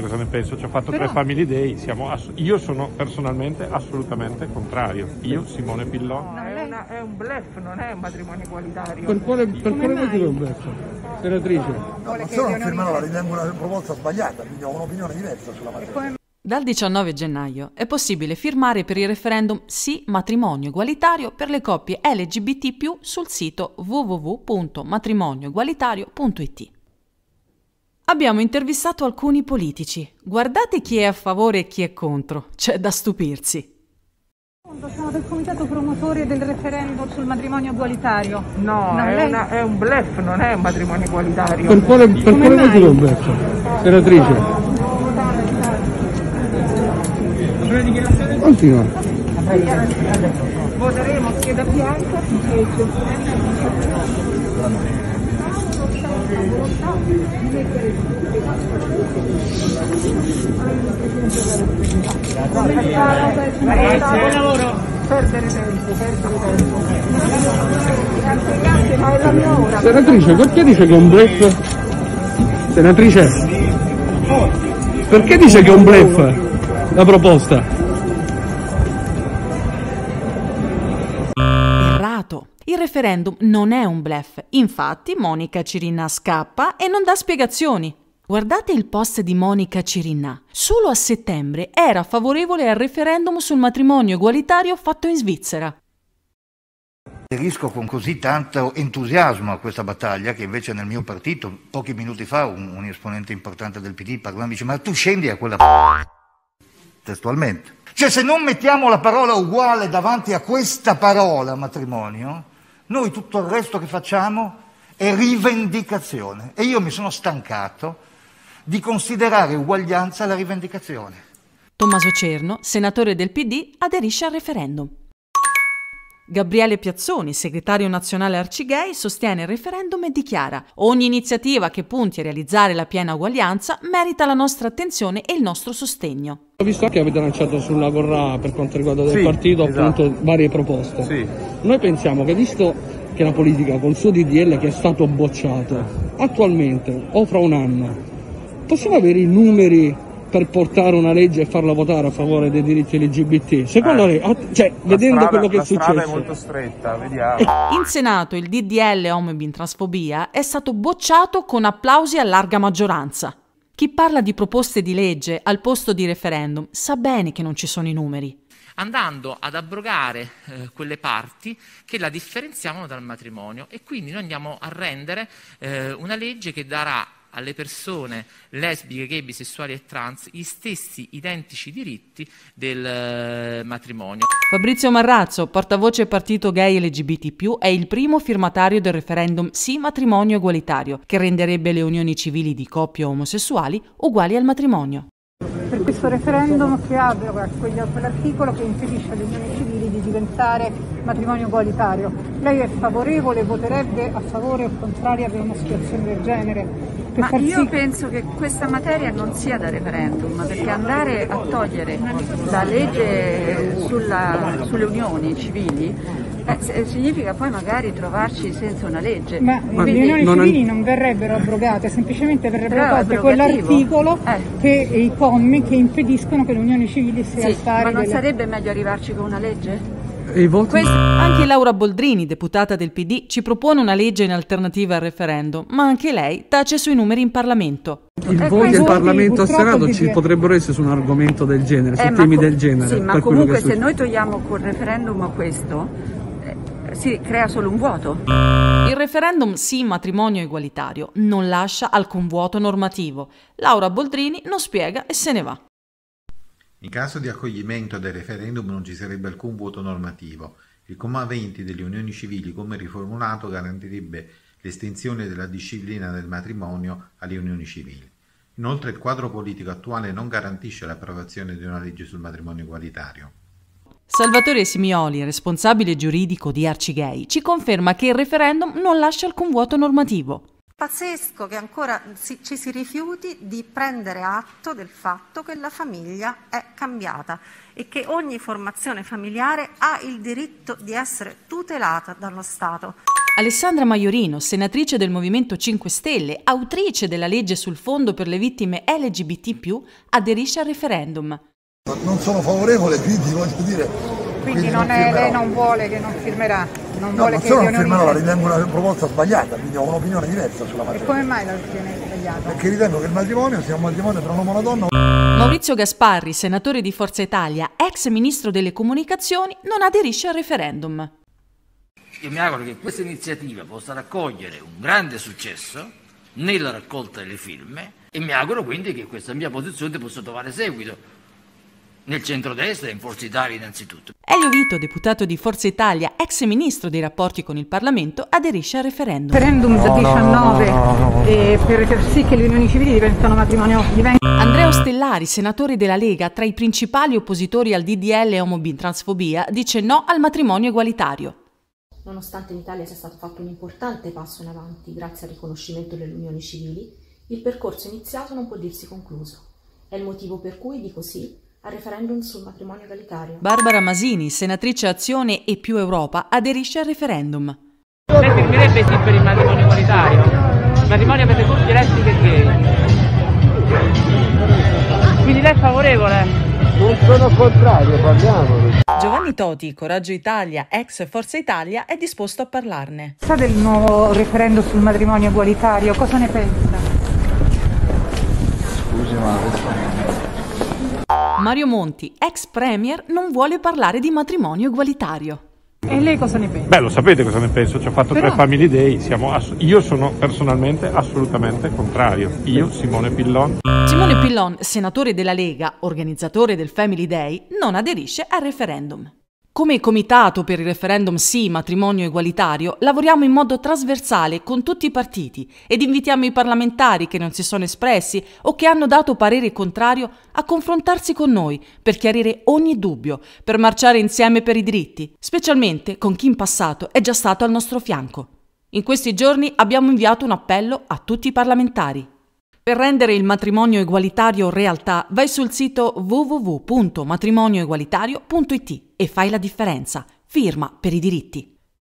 Cosa ne penso? Ci ho fatto Però... tre family day, ass- io sono personalmente assolutamente contrario. Io, Simone Pillon. No, è, una, è, un bluff, non è un matrimonio egualitario. Per quale, per quale motivo è un bluff? Senatrice? No, ma se non firmerò la ritengo una proposta sbagliata, quindi ho un'opinione diversa sulla materia. Dal 19 gennaio è possibile firmare per il referendum sì matrimonio egualitario per le coppie LGBT sul sito www.matrimonioegualitario.it. Abbiamo intervistato alcuni politici. Guardate chi è a favore e chi è contro. C'è da stupirsi. Sono del comitato promotore del referendum sul matrimonio egualitario. No, è, lei... una, è, un bluff, non è un matrimonio egualitario. Per quale, per quale motivo è un bluff? Senatrice? Continua. Voteremo scheda bianca invece. Senatrice, perché dice che è un bluff? Senatrice? Perché dice che è un bluff la proposta? Il referendum non è un blef, infatti Monica Cirinna scappa e non dà spiegazioni. Guardate il post di Monica Cirinna. Solo a settembre era favorevole al referendum sul matrimonio egualitario fatto in Svizzera. Aderisco con così tanto entusiasmo a questa battaglia che invece nel mio partito, pochi minuti fa, un, un esponente importante del PD parlando dice ma tu scendi a quella testualmente. Cioè se non mettiamo la parola uguale davanti a questa parola matrimonio, noi tutto il resto che facciamo è rivendicazione e io mi sono stancato di considerare uguaglianza la rivendicazione. Tommaso Cerno, senatore del PD, aderisce al referendum. Gabriele Piazzoni, segretario nazionale Arcigay, sostiene il referendum e dichiara ogni iniziativa che punti a realizzare la piena uguaglianza merita la nostra attenzione e il nostro sostegno. Ho visto che avete lanciato sulla Corra per quanto riguarda il sì, partito esatto. appunto varie proposte. Sì. Noi pensiamo che visto che la politica col suo DDL che è stato bocciato attualmente o fra un anno possiamo avere i numeri per portare una legge e farla votare a favore dei diritti LGBT. Secondo eh, lei, cioè, vedendo strada, quello che è successo... La strada è molto stretta, vediamo. In Senato il DDL Omebin Transfobia è stato bocciato con applausi a larga maggioranza. Chi parla di proposte di legge al posto di referendum sa bene che non ci sono i numeri andando ad abrogare eh, quelle parti che la differenziavano dal matrimonio e quindi noi andiamo a rendere eh, una legge che darà alle persone lesbiche, gay, bisessuali e trans gli stessi identici diritti del eh, matrimonio. Fabrizio Marrazzo, portavoce partito gay LGBT+, è il primo firmatario del referendum Sì matrimonio egualitario, che renderebbe le unioni civili di coppie omosessuali uguali al matrimonio. Questo referendum che abroga quell'articolo che impedisce alle unioni civili di diventare matrimonio egualitario. Lei è favorevole, voterebbe a favore o contrario per una situazione del genere? Ma io sì... penso che questa materia non sia da referendum, perché andare a togliere la legge sulla, sulle unioni civili eh, significa poi magari trovarci senza una legge. Ma, le unioni non civili è... non verrebbero abrogate, semplicemente verrebbe abrogato quell'articolo eh. che i commi che impediscono che le unioni civili siano sì, Ma non delle... sarebbe meglio arrivarci con una legge? Questo... Anche Laura Boldrini, deputata del PD, ci propone una legge in alternativa al referendum, ma anche lei tace sui numeri in Parlamento. Il eh, voto in Parlamento al Senato ci potrebbero essere su un argomento del genere, eh, su temi del genere. Sì, ma comunque se noi togliamo col referendum questo, si crea solo un vuoto. Il referendum sì matrimonio egualitario non lascia alcun vuoto normativo. Laura Boldrini non spiega e se ne va. In caso di accoglimento del referendum non ci sarebbe alcun vuoto normativo. Il comma 20 delle unioni civili, come riformulato, garantirebbe l'estensione della disciplina del matrimonio alle unioni civili. Inoltre il quadro politico attuale non garantisce l'approvazione di una legge sul matrimonio egualitario. Salvatore Simioli, responsabile giuridico di Arcigay, ci conferma che il referendum non lascia alcun vuoto normativo. Pazzesco che ancora ci si rifiuti di prendere atto del fatto che la famiglia è cambiata e che ogni formazione familiare ha il diritto di essere tutelata dallo Stato. Alessandra Maiorino, senatrice del Movimento 5 Stelle, autrice della legge sul fondo per le vittime LGBT, aderisce al referendum. Non sono favorevole, quindi voglio dire. Quindi, quindi non è, lei non vuole che non firmerà? Non no, vuole non che solo non firmerò, la ritengo una proposta sbagliata, quindi ho un'opinione diversa sulla materia. E come mai la ritiene sbagliata? Perché ritengo che il matrimonio sia un matrimonio tra un uomo e una donna. Maurizio Gasparri, senatore di Forza Italia, ex ministro delle comunicazioni, non aderisce al referendum. Io mi auguro che questa iniziativa possa raccogliere un grande successo nella raccolta delle firme e mi auguro quindi che questa mia posizione possa trovare seguito nel centrodestra e in Forza Italia innanzitutto. Elio Vito, deputato di Forza Italia, ex ministro dei rapporti con il Parlamento, aderisce al referendum. Referendum del 19 no, eh, per far sì che le unioni civili diventano matrimonio. Divent- Andrea Ostellari, senatore della Lega, tra i principali oppositori al DDL omobin transfobia, dice no al matrimonio egualitario. Nonostante in Italia sia stato fatto un importante passo in avanti grazie al riconoscimento delle unioni civili, il percorso iniziato non può dirsi concluso. È il motivo per cui dico sì al referendum sul matrimonio egalitario. Barbara Masini, senatrice Azione e Più Europa, aderisce al referendum. Lei firmerebbe sì per il matrimonio egualitario? Il matrimonio per le coppie lesbiche e gay? Quindi lei è favorevole? Non sono contrario, parliamone. Giovanni Toti, Coraggio Italia, ex Forza Italia, è disposto a parlarne. Sa del nuovo referendum sul matrimonio egualitario, cosa ne pensa? Scusi, ma Mario Monti, ex premier, non vuole parlare di matrimonio egualitario. E lei cosa ne pensa? Beh, lo sapete cosa ne penso, ci ho fatto Però... tre family day, ass- io sono personalmente assolutamente contrario. Io, Simone Pillon. Simone Pillon, senatore della Lega, organizzatore del Family Day, non aderisce al referendum. Come comitato per il referendum sì matrimonio egualitario lavoriamo in modo trasversale con tutti i partiti ed invitiamo i parlamentari che non si sono espressi o che hanno dato parere contrario a confrontarsi con noi per chiarire ogni dubbio, per marciare insieme per i diritti, specialmente con chi in passato è già stato al nostro fianco. In questi giorni abbiamo inviato un appello a tutti i parlamentari. Per rendere il matrimonio egualitario realtà, vai sul sito www.matrimonioegualitario.it e fai la differenza. Firma per i diritti.